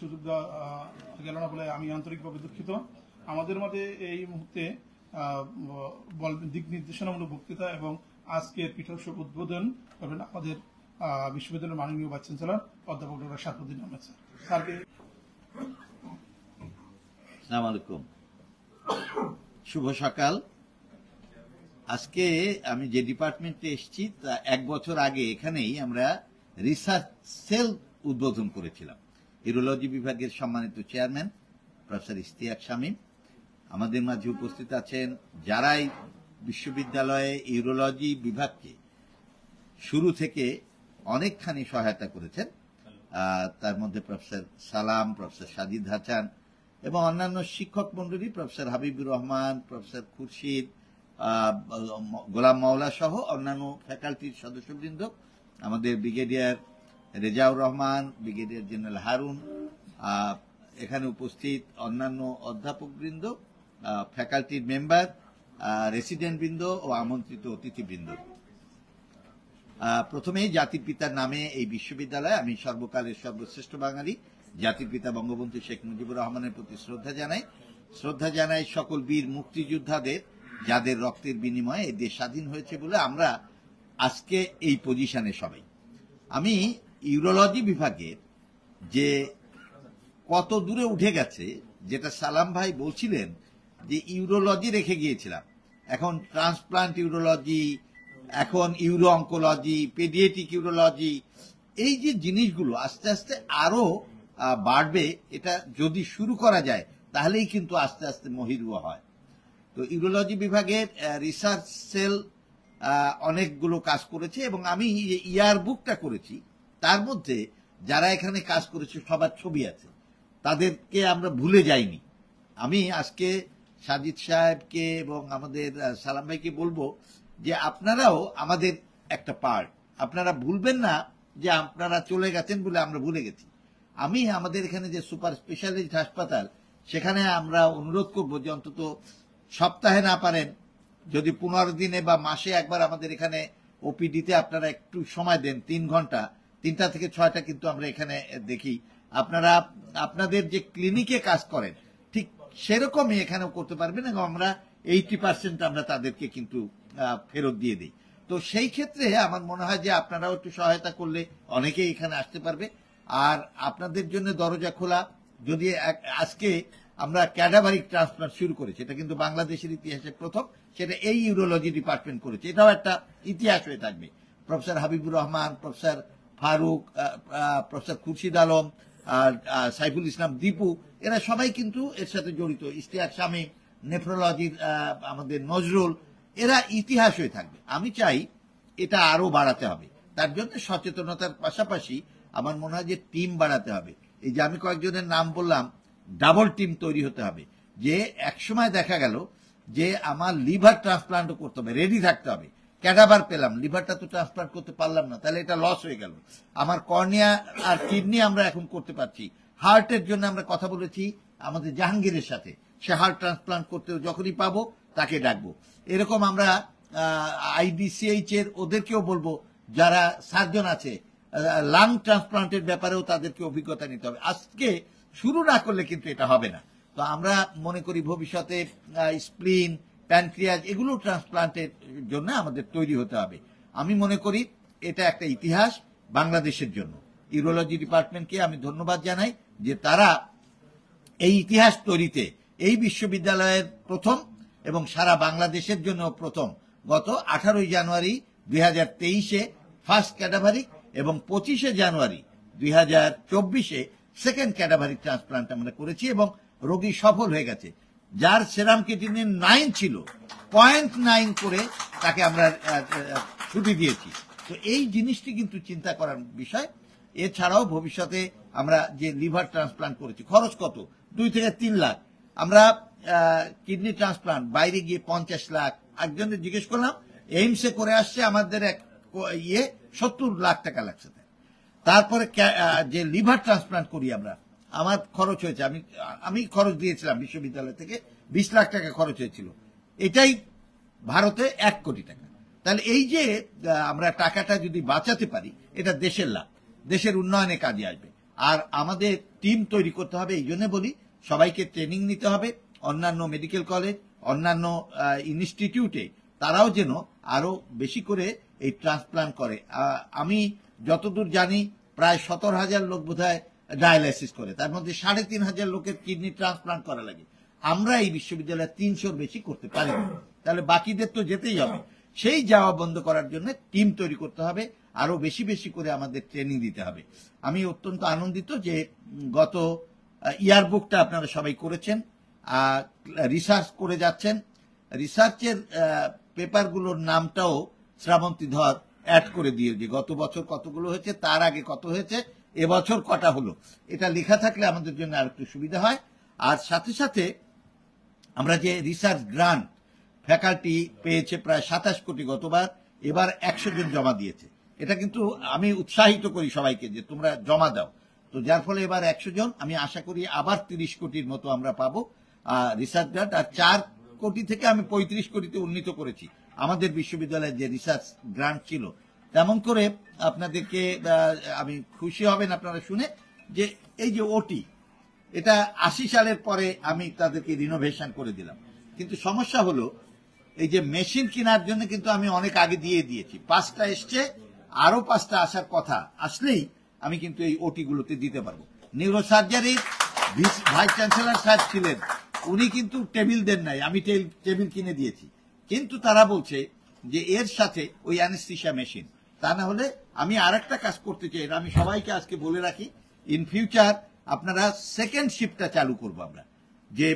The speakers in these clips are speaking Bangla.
সুযোগ দেওয়া গেল না বলে আমি আন্তরিকভাবে দুঃখিত। আমাদের মাঝে এই মুহূর্তে দিক নির্দেশনামূলক বক্তৃতা এবং আজকের পীঠোৎসব উদ্বোধন করবেন আমাদের বিশ্ববিদ্যালয়ের মাননীয় ভাইস চ্যান্সেলর অধ্যাপক ডক্টর সারফুদ্দিন আহমেদ স্যার। স্যারকে শুভ সকাল। আজকে আমি যে ডিপার্টমেন্টে এসেছি, তা এক বছর আগে এখানেই আমরা রিসার্চ সেল উদ্বোধন করেছিলাম। ইউরোলজি বিভাগের সম্মানিত চেয়ারম্যান, প্রফেসর ইস্তিয়াক শামীম আমাদের মাঝে উপস্থিত আছেন যারাই বিশ্ববিদ্যালয়ে ইউরোলজি বিভাগকে শুরু থেকে অনেকখানি সহায়তা করেছেন তার মধ্যে প্রফেসর সালাম, প্রফেসর সাজিদ হাসান এবং অন্যান্য শিক্ষক মন্ডলী প্রফেসর হাবিবুর রহমান, প্রফেসর খুরশিদ গোলাম মাওলা সহ অন্যান্য ফ্যাকাল্টির সদস্যবৃন্দ, আমাদের brigadier Rezaur Rahman, brigadier general Harun এখানে উপস্থিত অন্যান্য অধ্যাপকবৃন্দ ফ্যাকাল্টির মেম্বার রেসিডেন্ট বৃন্দ ও আমন্ত্রিত অতিথিবৃন্দ। প্রথমেই জাতির পিতার নামে এই বিশ্ববিদ্যালয় আমি সর্বকালের সর্বশ্রেষ্ঠ বাঙালি। জাতির পিতা বঙ্গবন্ধু শেখ মুজিবুর রহমানের প্রতি শ্রদ্ধা জানাই। শ্রদ্ধা জানাই সকল বীর মুক্তিযোদ্ধাদের, যাদের রক্তের বিনিময়ে এই দেশ স্বাধীন হয়েছে বলে আমরা আজকে এই পজিশনে সবাই। আমি ইউরোলজি বিভাগের যে কত দূরে উঠে গেছে, যেটা সালাম ভাই বলছিলেন যে ইউরোলজি রেখে গিয়েছিলাম। এখন ট্রান্সপ্লান্ট ইউরোলজি, এখন ইউরো অঙ্কোলজি পেডিয়েটিক ইউরোলজি, এই যে জিনিসগুলো আস্তে আস্তে আরও বাড়বে, এটা যদি শুরু করা যায়, তাহলেই কিন্তু আস্তে আস্তে মহিরুয়া হয়। তো ইউরোলজি বিভাগের রিসার্চ সেল অনেকগুলো কাজ করেছে এবং আমি ইয়ার বুকটা করেছি তার মধ্যে যারা এখানে কাজ করেছে, সবার ছবি আছে। তাদেরকে আমরা ভুলে যাইনি। আমি আজকে সাজিদ সাহেবকে এবং আমাদের সালাম ভাইকে বলব যে আপনারাও আমাদের একটা পার্ট আপনারা ভুলবেন না যে আপনারা চলে গেছেন বলে আমরা ভুলে গেছি। আমি আমাদের এখানে যে সুপার স্পেশালিস্ট হাসপাতাল, সেখানে আমরা অনুরোধ করব যে অন্তত সপ্তাহে না পারেন, যদি পনেরো দিনে বা মাসে একবার আমাদের এখানে ওপিডিতে আপনারা একটু সময় দেন, তিন ঘণ্টা তিনটা থেকে ছয়টা কিন্তু আমরা এখানে দেখি। আপনারা, আপনাদের যে ক্লিনিকে কাজ করেন, ঠিক সেরকমই এখানেও করতে পারবেন এবং আমরা এইটি পার্সেন্ট আমরা তাদেরকে কিন্তু ফেরত দিয়ে দিই। তো সেই ক্ষেত্রে আমার মনে হয় যে আপনারাও একটু সহায়তা করলে অনেকেই এখানে আসতে পারবে। আর আপনাদের জন্য দরজা খোলা, যদি আজকে আমরা ক্যাডাভারিক ট্রান্সপ্লান্ট শুরু করেছি, এটা কিন্তু বাংলাদেশের ইতিহাসে প্রথম, সেটা এই ইউরোলজি ডিপার্টমেন্ট করেছে। এটাও একটা ইতিহাস হয়ে থাকবে। Professor Habibur Rahman, professor Faruk professor Khurshid Alam, আর সাইফুল ইসলাম, দীপু, এরা সবাই কিন্তু এর সাথে জড়িত। ইশতিয়াক শামীম, নেফ্রোলজির আমাদের নজরুল, এরা ইতিহাস হয়ে থাকবে। আমি চাই এটা আরও বাড়াতে হবে। তার জন্য সচেতনতার পাশাপাশি আমার মনে হয় যে টিম বাড়াতে হবে। এই যে আমি কয়েকজনের নাম বললাম, ডাবল টিম তৈরি হতে হবে। যে একসময় দেখা গেল যে আমার লিভার ট্রান্সপ্লান্টও করতে হবে, রেডি থাকতে হবে। ক্যাডাভার পেলাম, লিভারটা তো ট্রান্সপ্লান্ট করতে পারলাম না, তাহলে এটা লস হয়ে গেল। আমার কর্নিয়া আর কিডনি আমরা এখন করতে পারছি। হার্টের জন্য আমরা কথা বলেছি আমাদের জাহাঙ্গীরের সাথে। সে হার্ট ট্রান্সপ্লান্ট করতে যখনই পাবো, তাকে ডাকবো। এরকম আমরা আইডিসিএইচ এর ওদেরকেও বলব, যারা সার্জন আছে লাং ট্রান্সপ্লান্টের ব্যাপারেও তাদেরকে অভিজ্ঞতা নিতে হবে। আজকে শুরু না করলে কিন্তু এটা হবে না। তো আমরা মনে করি ভবিষ্যতে স্প্লিন প্যানক্রিয়াজ এগুলো ট্রান্সপ্লান্টের জন্য আমাদের তৈরি হতে হবে। আমি মনে করি এটা একটা ইতিহাস বাংলাদেশের জন্য। ইউরোলজি ডিপার্টমেন্টকে আমি ধন্যবাদ জানাই যে তারা এই ইতিহাস তৈরিতে এই বিশ্ববিদ্যালয়ের প্রথম এবং সারা বাংলাদেশের জন্য প্রথম। গত আঠারোই জানুয়ারি দুই হাজার তেইশে ফার্স্ট ক্যাটাভারিক এবং পঁচিশে জানুয়ারি দুই হাজার চব্বিশে সেকেন্ড ক্যাটাভারিক ট্রান্সপ্লান্ট আমরা করেছি এবং রোগী সফল হয়ে গেছে। যার সেরাম কেটিনের নাইন ছিল পয়েন্ট নাইন করে তাকে আমরা ছুটি দিয়েছি। তো এই জিনিসটি কিন্তু চিন্তা করার বিষয়। এছাড়াও ভবিষ্যতে আমরা যে লিভার ট্রান্সপ্লান্ট করেছি, খরচ কত? দুই থেকে তিন লাখ। আমরা কিডনি ট্রান্সপ্লান্ট, বাইরে গিয়ে পঞ্চাশ লাখ। একজনের জিজ্ঞেস করলাম, এইমসে করে আসছে আমাদের এক ইয়ে সত্তর লাখ টাকা লাগছে। তারপরে যে লিভার ট্রান্সপ্লান্ট করি আমরা আমার খরচ হয়েছে, আমি আমি খরচ দিয়েছিলাম বিশ্ববিদ্যালয় থেকে, বিশ লাখ টাকা খরচ হয়েছিল। এটাই ভারতে এক কোটি টাকা। তাহলে এই যে আমরা টাকাটা যদি বাঁচাতে পারি, এটা দেশের লাভ। দেশের উন্নয়নে কাজে আসবে। আর আমাদের টিম তৈরি করতে হবে, এই জন্য বলি, সবাইকে ট্রেনিং নিতে হবে। অন্যান্য মেডিকেল কলেজ, অন্যান্য ইনস্টিটিউটে তারাও যেন আরও বেশি করে এই ট্রান্সপ্লান্ট করে। আমি যতদূর জানি, প্রায় সতেরো হাজার লোক বোধহয় ডায়ালাইসিস করে। তার মধ্যে সাড়ে তিন হাজার লোকের কিডনি ট্রান্সপ্লান্ট করা লাগে। আমরা এই বিশ্ববিদ্যালয়ে তিনশোর বেশি করতে পারি। তাহলে বাকিদের তো যেতেই হবে। সেই যাওয়া বন্ধ করার জন্য টিম তৈরি করতে হবে। আরও বেশি বেশি করে আমাদের ট্রেনিং দিতে হবে। আমি অত্যন্ত আনন্দিত যে গত ইয়ারবুকটা আপনারা সবাই করেছেন। রিসার্চ করে যাচ্ছেন। রিসার্চের পেপারগুলোর নামটাও শ্রাবন্তী ধর অ্যাড করে দিয়ে যে গত বছর কতগুলো হয়েছে, তার আগে কত হয়েছে এবছর কটা হলো? এটা লেখা থাকলে আমাদের জন্য আর একটু সুবিধা হয়। আর সাথে সাথে আমরা যে রিসার্চ গ্রান্ট ফ্যাকাল্টি পেয়েছে প্রায় সাতাশ কোটি গতবার, এবার একশো জন জমা দিয়েছে। এটা কিন্তু আমি উৎসাহিত করি সবাইকে যে তোমরা জমা দাও। তো যার ফলে এবার একশো জন, আমি আশা করি আবার তিরিশ কোটির মতো আমরা পাবো রিসার্চ গ্রান্ট। আর চার কোটি থেকে আমি পঁয়ত্রিশ কোটিতে উন্নীত করেছি। আমাদের বিশ্ববিদ্যালয়ে যে রিসার্চ গ্রান্ট ছিল তেমন করে আপনাদেরকে আমি খুশি হবেন আপনারা শুনে, যে এই যে ওটি, এটা আশি সালের পরে আমি তাদেরকে রিনোভেশন করে দিলাম। কিন্তু সমস্যা হলো, এই যে মেশিন কেনার জন্য কিন্তু আমি অনেক আগে দিয়ে দিয়েছি। পাঁচটা এসছে আরও পাঁচটা আসার কথা আসলেই আমি কিন্তু এই ওটি গুলোতে দিতে পারব। নিউরোসার্জারির ভাইস চ্যান্সেলর সাহেব ছিলেন, উনি কিন্তু টেবিল দেন নাই, আমি টেবিল কিনে দিয়েছি। কিন্তু তারা বলছে যে এর সাথে ওই অ্যানেস্থিসিয়া মেশিন তা না হলে আমি আরেকটা কাজ করতে চাই আমি সবাইকে আজকে বলে রাখি। ইন ফিউচার আপনারা সেকেন্ড শিফটটা চালু করব আমরা। যে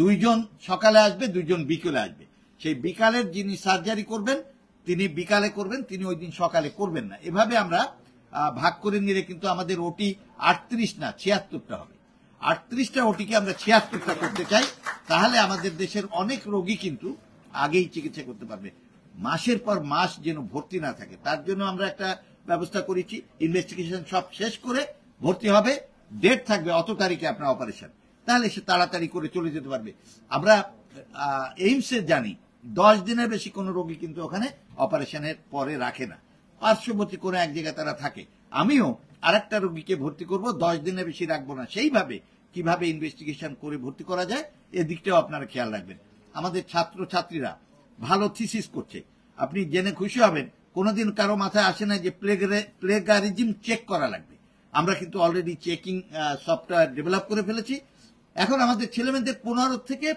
দুইজন সকালে আসবে, দুইজন বিকেলে আসবে। সেই বিকালের যিনি সার্জারি করবেন, তিনি বিকালে করবেন, তিনি ওই দিন সকালে করবেন না। এভাবে আমরা ভাগ করে নিলে কিন্তু আমাদের ওটি আটত্রিশ না, ছিয়াত্তরটা হবে। আটত্রিশটা ওটিকে আমরা ছিয়াত্তরটা করতে চাই, তাহলে আমাদের দেশের অনেক রোগী কিন্তু আগেই চিকিৎসা করতে পারবে। মাসের পর মাস যেন ভর্তি না থাকে। তার জন্য আমরা একটা ব্যবস্থা করেছি। ইনভেস্টিগেশন সব শেষ করে ভর্তি হবে। ডেট থাকবে অত তারিখে আপনার অপারেশন তাহলে সে তাড়াতাড়ি করে চলে যেতে পারবে। আমরা এইমসে জানি, দশ দিনের বেশি কোনো রোগী কিন্তু ওখানে অপারেশনের পরে রাখে না। পার্শ্ববর্তী কোনো এক জায়গায় তারা থাকে। আমিও আরেকটা রোগীকে ভর্তি করব, দশ দিনের বেশি রাখব না। সেইভাবে কীভাবে ইনভেস্টিগেশন করে ভর্তি করা যায়, এদিকটাও আপনারা খেয়াল রাখবেন। আমাদের ছাত্র ছাত্রীরা ভালো থিসিস করছে। আপনি জেনে খুশি হবেন, কোনোদিন কারও মাথায় আসে না যে প্লেগারিজম চেক করা লাগবে। আমরা কিন্তু অলরেডি চেকিং সফটওয়্যার ডেভেলপ করে ফেলেছি। এখন আমাদের ছেলেমেয়েদের পনেরো থেকে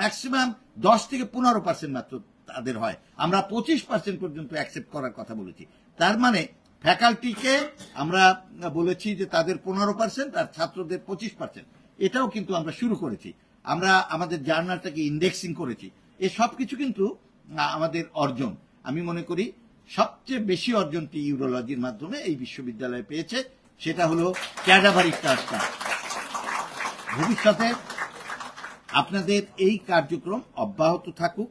ম্যাক্সিমাম দশ থেকে পনেরো পার্সেন্ট মাত্র তাদের হয়। আমরা পঁচিশ পার্সেন্ট পর্যন্ত অ্যাকসেপ্ট করার কথা বলেছি। তার মানে ফ্যাকাল্টিকে আমরা বলেছি যে তাদের পনেরো পার্সেন্ট আর ছাত্রদের পঁচিশ পার্সেন্ট এটাও কিন্তু আমরা শুরু করেছি। আমরা আমাদের জার্নালটাকে ইন্ডেক্সিং করেছি। এ সব কিছু কিন্তু আমাদের অর্জন। আমি মনে করি সবচেয়ে বেশি অর্জনটি ইউরোলজির মাধ্যমে এই বিশ্ববিদ্যালয়ে পেয়েছে, সেটা হলো ক্যাডাভারিক ট্রান্সপ্লান্ট ভবিষ্যতে আপনাদের এই কার্যক্রম অব্যাহত থাকুক।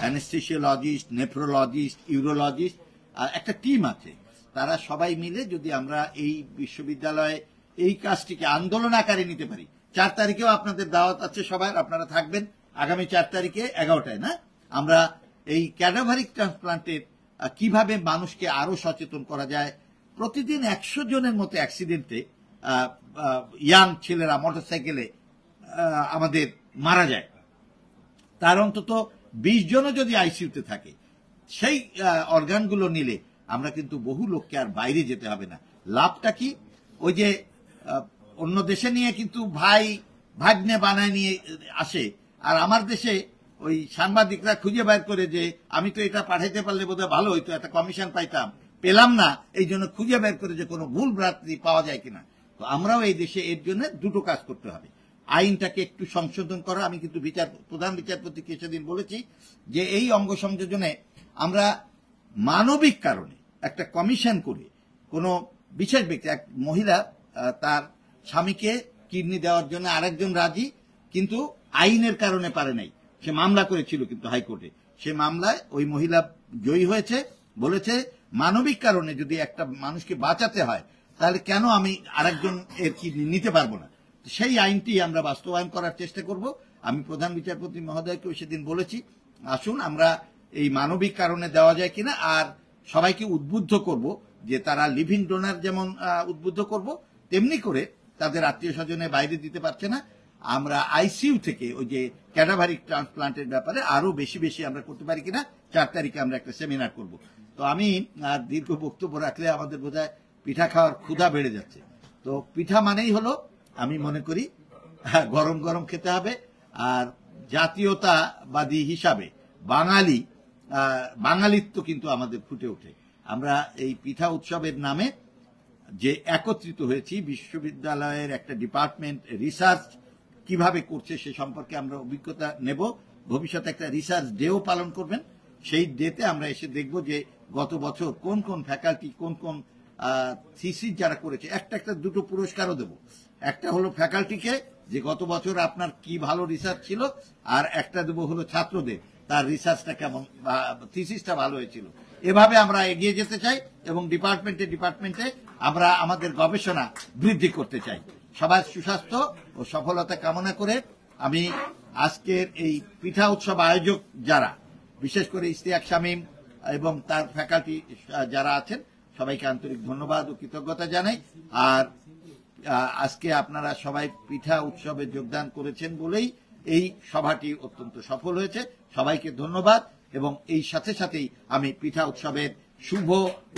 অ্যানেস্থেসিওলজিস্ট, নেফ্রোলজিস্ট, ইউরোলজিস্ট, আর একটা টিম আছে। তারা সবাই মিলে যদি আমরা এই বিশ্ববিদ্যালয়ে এই কাজটিকে আন্দোলন আকারে নিতে পারি, চার তারিখেও আপনাদের দাওয়াত আছে সবার, আপনারা থাকবেন। আগামী চার তারিখে এগারোটায়, না? আমরা এই ক্যাডাভারিক ট্রান্সপ্লান্টের কীভাবে মানুষকে আরও সচেতন করা যায়? প্রতিদিন একশো জনের মতো অ্যাক্সিডেন্টে ইয়াং ছেলেরা মোটরসাইকেলে আমাদের মারা যায়। তার অন্তত বিশ জনও যদি আইসিইউতে থাকে, সেই অর্গানগুলো নিলে আমরা কিন্তু বহু লোককে আর বাইরে যেতে হবে না। লাভটা কি? ওই যে অন্য দেশে নিয়ে কিন্তু ভাই, ভাগ্নে বানায় নিয়ে আসে আর আমার দেশে ওই সাংবাদিকরা খুঁজে বের করে যে আমি তো এটা পাঠাইতে পারলে বোধহয় ভালো হইতো, একটা কমিশন পাইতাম। পেলাম না, এই জন্য খুঁজে বের করে যে কোনো ভুল ভ্রান্তি পাওয়া যায় কিনা। তো আমরাও এই দেশে এর জন্য দুটো কাজ করতে হবে। আইনটাকে একটু সংশোধন করা, আমি কিন্তু বিচার, প্রধান বিচারপতিকে সেদিন বলেছি যে এই অঙ্গ সংযোজনে আমরা মানবিক কারণে একটা কমিশন করে কোনো বিশেষ ব্যক্তি, এক মহিলা তার স্বামীকে কিডনি দেওয়ার জন্য আরেকজন রাজি, কিন্তু আইনের কারণে পারে নাই। সে মামলা করেছিল কিন্তু হাইকোর্টে। সে মামলায় ওই মহিলা জয়ী হয়েছে, বলেছে, মানবিক কারণে যদি একটা মানুষকে বাঁচাতে হয়, তাহলে কেন আমি আরেকজন এর কিডনি নিতে পারব না? সেই আইনটি আমরা বাস্তবায়ন করার চেষ্টা করব। আমি প্রধান বিচারপতি মহোদয়কেও সেদিন বলেছি, আসুন, আমরা এই মানবিক কারণে দেওয়া যায় কিনা, আর সবাইকে উদ্বুদ্ধ করব যে তারা লিভিং ডোনার যেমন উদ্বুদ্ধ করব, তেমনি করে তাদের আত্মীয় স্বজনের বাইরে দিতে পারছে না। আমরা আইসিইউ থেকে ওই যে ক্যাডাভারিক ট্রান্সপ্লান্টের ব্যাপারে আরও বেশি বেশি আমরা করতে পারি কিনা চার তারিখে আমরা একটা সেমিনার করব। তো আমি আর দীর্ঘ বক্তব্য রাখলে আমাদের বোধহয় পিঠা খাওয়ার ক্ষুধা বেড়ে যাচ্ছে। তো পিঠা মানেই হলো আমি মনে করি হ্যাঁ, গরম গরম খেতে হবে আর জাতীয়তাবাদী হিসাবে বাঙালি বাঙালিত্ব কিন্তু আমাদের ফুটে ওঠে। আমরা এই পিঠা উৎসবের নামে যে একত্রিত হয়েছি বিশ্ববিদ্যালয়ের একটা ডিপার্টমেন্ট রিসার্চ কীভাবে করছে সে সম্পর্কে আমরা অভিজ্ঞতা নেব। ভবিষ্যতে একটা রিসার্চ ডেও পালন করবেন। সেই ডেতে আমরা এসে দেখব যে গত বছর কোন কোন ফ্যাকাল্টি কোন কোন থিসিস যারা করেছে, একটা একটা দুটো পুরস্কারও দেব। একটা হলো ফ্যাকাল্টিকে যে গত বছর আপনার কি ভালো রিসার্চ ছিল, আর একটা দেবো হলো ছাত্রদের, তার রিসার্চটা কেমন থিসিসটা ভালো হয়েছিল। এভাবে আমরা এগিয়ে যেতে চাই এবং ডিপার্টমেন্টে ডিপার্টমেন্টে আমরা আমাদের গবেষণা বৃদ্ধি করতে চাই। সবার সুস্বাস্থ্য ও সফলতা কামনা করে আমি আজকের এই পিঠা উৎসব আয়োজক যারা, বিশেষ করে ইস্তিয়াক শামীম এবং তার ফ্যাকাল্টি যারা আছেন, সবাইকে আন্তরিক ধন্যবাদ ও কৃতজ্ঞতা জানাই। আর আজকে আপনারা সবাই পিঠা উৎসবে যোগদান করেছেন বলেই এই সভাটি অত্যন্ত সফল হয়েছে। সবাইকে ধন্যবাদ এবং এই সাথে সাথেই আমি পিঠা উৎসবের শুভ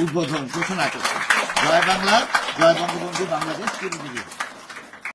উদ্বোধন ঘোষণা করছি। জয় বাংলা, জয় বঙ্গবন্ধু বাংলাদেশ।